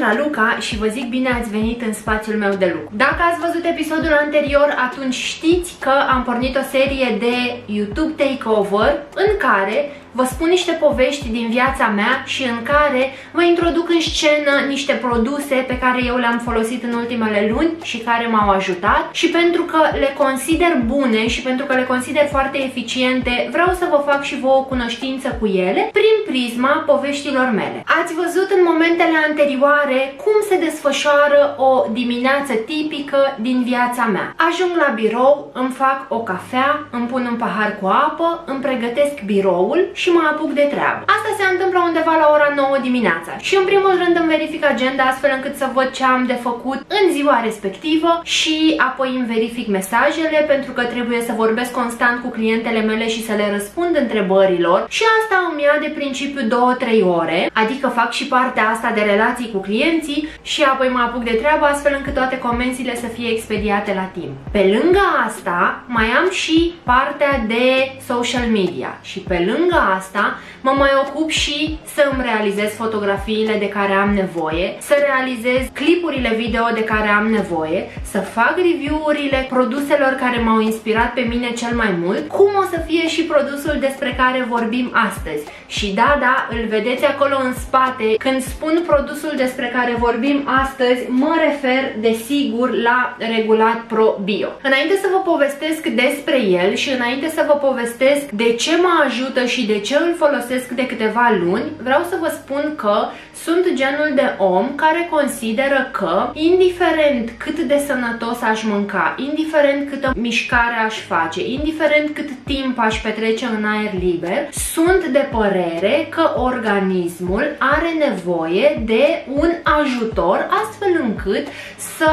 Raluca și vă zic bine ați venit în spațiul meu de lucru. Dacă ați văzut episodul anterior, atunci știți că am pornit o serie de YouTube Takeover în care vă spun niște povești din viața mea și în care vă introduc în scenă niște produse pe care eu le-am folosit în ultimele luni și care m-au ajutat și pentru că le consider bune și pentru că le consider foarte eficiente, vreau să vă fac și vouă cunoștință cu ele prin prisma poveștilor mele. Ați văzut în momentele anterioare cum se desfășoară o dimineață tipică din viața mea. Ajung la birou, îmi fac o cafea, îmi pun un pahar cu apă, îmi pregătesc biroul și mă apuc de treabă. Asta se întâmplă undeva la ora 9 dimineața și în primul rând îmi verific agenda astfel încât să văd ce am de făcut în ziua respectivă și apoi îmi verific mesajele pentru că trebuie să vorbesc constant cu clientele mele și să le răspund întrebărilor și asta îmi ia de principiu 2-3 ore, adică fac și partea asta de relații cu clienții și apoi mă apuc de treabă astfel încât toate comenzile să fie expediate la timp. Pe lângă asta mai am și partea de social media și pe lângă asta mă mai ocup și să îmi realizez fotografiile de care am nevoie, să realizez clipurile video de care am nevoie, să fac review-urile produselor care m-au inspirat pe mine cel mai mult, cum o să fie și produsul despre care vorbim astăzi. Și da, da, îl vedeți acolo în spate, când spun produsul despre care vorbim astăzi, mă refer desigur la Regulat Pro Bio. Înainte să vă povestesc despre el și înainte să vă povestesc de ce mă ajută și de ce îl folosesc de câteva luni, vreau să vă spun că sunt genul de om care consideră că, indiferent cât de sănătos aș mânca, indiferent câtă mișcare aș face, indiferent cât timp aș petrece în aer liber, sunt de părere că organismul are nevoie de un ajutor astfel încât să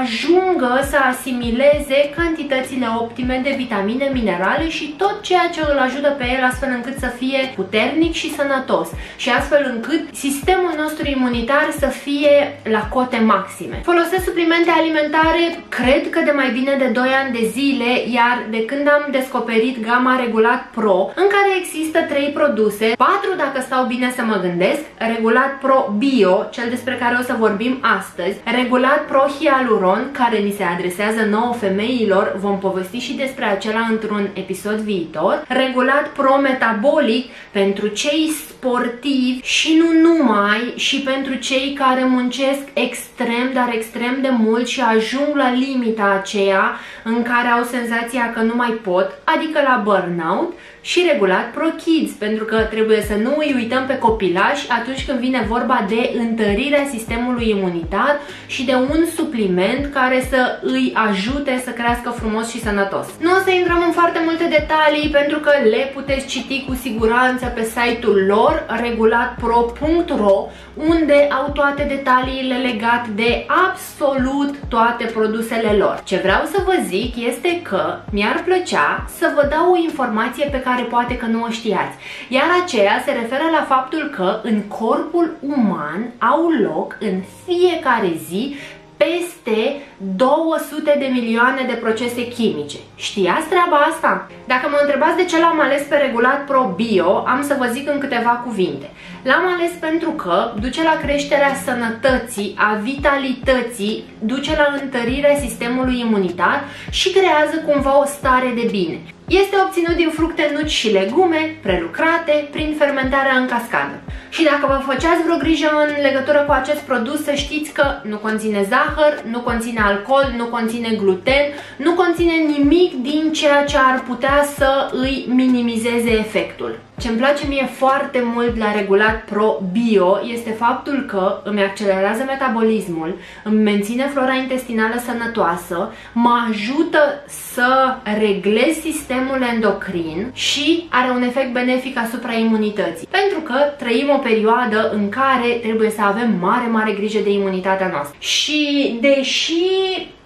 ajungă să asimileze cantitățile optime de vitamine, minerale și tot ceea ce îl ajută pe el astfel încât să fie puternic și sănătos și astfel încât sistemul nostru imunitar să fie la cote maxime. Folosesc suplimente alimentare, cred că de mai bine de 2 ani de zile, iar de când am descoperit gama Regulat Pro, în care există 3 produse, 4 dacă stau bine să mă gândesc, Regulat Pro Bio, cel despre care o să vorbim astăzi, Regulat Pro Hyaluron, care ni se adresează nouă femeilor, vom povesti și despre acela într-un episod viitor, Regulat Pro Metabolic, pentru cei sportivi și nu numai, și pentru cei care muncesc extrem, dar extrem de mult și ajung la limita aceea în care au senzația că nu mai pot, adică la burnout, și regulat Pro Kids, pentru că trebuie să nu îi uităm pe copilași atunci când vine vorba de întărirea sistemului imunitar și de un supliment care să îi ajute să crească frumos și sănătos. Nu o să intrăm în foarte multe detalii pentru că le puteți citi cu siguranță pe site-ul lor regulatpro.ro unde au toate detaliile legate de absolut toate produsele lor. Ce vreau să vă zic este că mi-ar plăcea să vă dau o informație pe care poate că nu o știați. Iar aceea se referă la faptul că în corpul uman au loc în fiecare zi peste 200 de milioane de procese chimice. Știați treaba asta? Dacă mă întrebați de ce l-am ales pe regulat Pro Bio, am să vă zic în câteva cuvinte. L-am ales pentru că duce la creșterea sănătății, a vitalității, duce la întărirea sistemului imunitar și creează cumva o stare de bine. Este obținut din fructe, nuci și legume prelucrate prin fermentarea în cascadă. Și dacă vă făceați vreo grijă în legătură cu acest produs, să știți că nu conține zahăr, nu conține alcool, nu conține gluten, nu conține nimic din ceea ce ar putea să îi minimizeze efectul. Ce îmi place mie foarte mult la regulat Pro Bio este faptul că îmi accelerează metabolismul, îmi menține flora intestinală sănătoasă, mă ajută să reglez sistemul endocrin și are un efect benefic asupra imunității. Pentru că trăim o perioadă în care trebuie să avem mare, mare grijă de imunitatea noastră. Și deși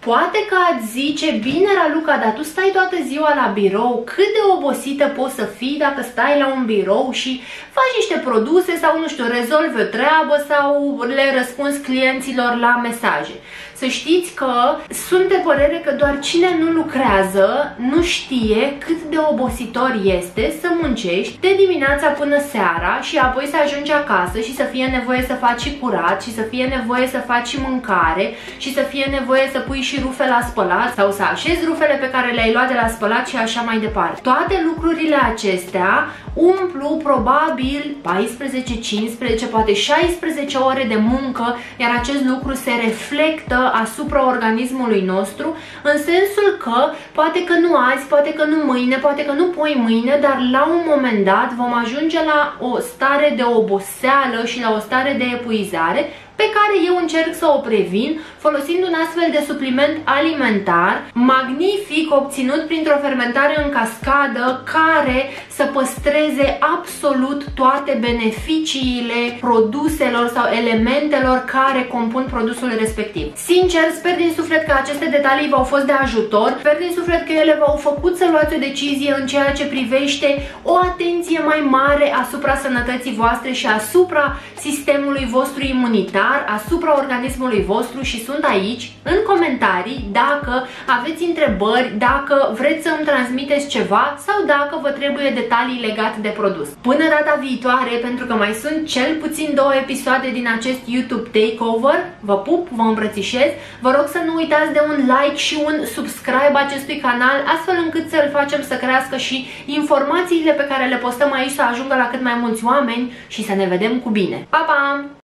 Poate că ați zice, bine Raluca, dar tu stai toată ziua la birou, cât de obosită poți să fii dacă stai la un birou și faci niște produse sau, nu știu, rezolvi o treabă sau le răspunzi clienților la mesaje. Să știți că sunt de părere că doar cine nu lucrează nu știe cât de obositor este să muncești de dimineața până seara și apoi să ajungi acasă și să fie nevoie să faci și curat și să fie nevoie să faci și mâncare și să fie nevoie să pui și rufe la spălat sau să așezi rufele pe care le-ai luat de la spălat și așa mai departe. Toate lucrurile acestea umplu probabil 14, 15, poate 16 ore de muncă, iar acest lucru se reflectă asupra organismului nostru, în sensul că poate că nu azi, poate că nu mâine, poate că nu poi mâine, dar la un moment dat vom ajunge la o stare de oboseală și la o stare de epuizare pe care eu încerc să o previn folosind un astfel de supliment alimentar magnific obținut printr-o fermentare în cascadă care să păstreze absolut toate beneficiile produselor sau elementelor care compun produsul respectiv. Sincer, sper din suflet că aceste detalii v-au fost de ajutor, sper din suflet că ele v-au făcut să luați o decizie în ceea ce privește o atenție mai mare asupra sănătății voastre și asupra sistemului vostru imunitar imunitar asupra organismului vostru și sunt aici în comentarii dacă aveți întrebări, dacă vreți să îmi transmiteți ceva sau dacă vă trebuie detalii legate de produs. Până data viitoare, pentru că mai sunt cel puțin două episoade din acest YouTube Takeover, vă pup, vă îmbrățișez, vă rog să nu uitați de un like și un subscribe acestui canal, astfel încât să-l facem să crească și informațiile pe care le postăm aici să ajungă la cât mai mulți oameni și să ne vedem cu bine. Pa, pa!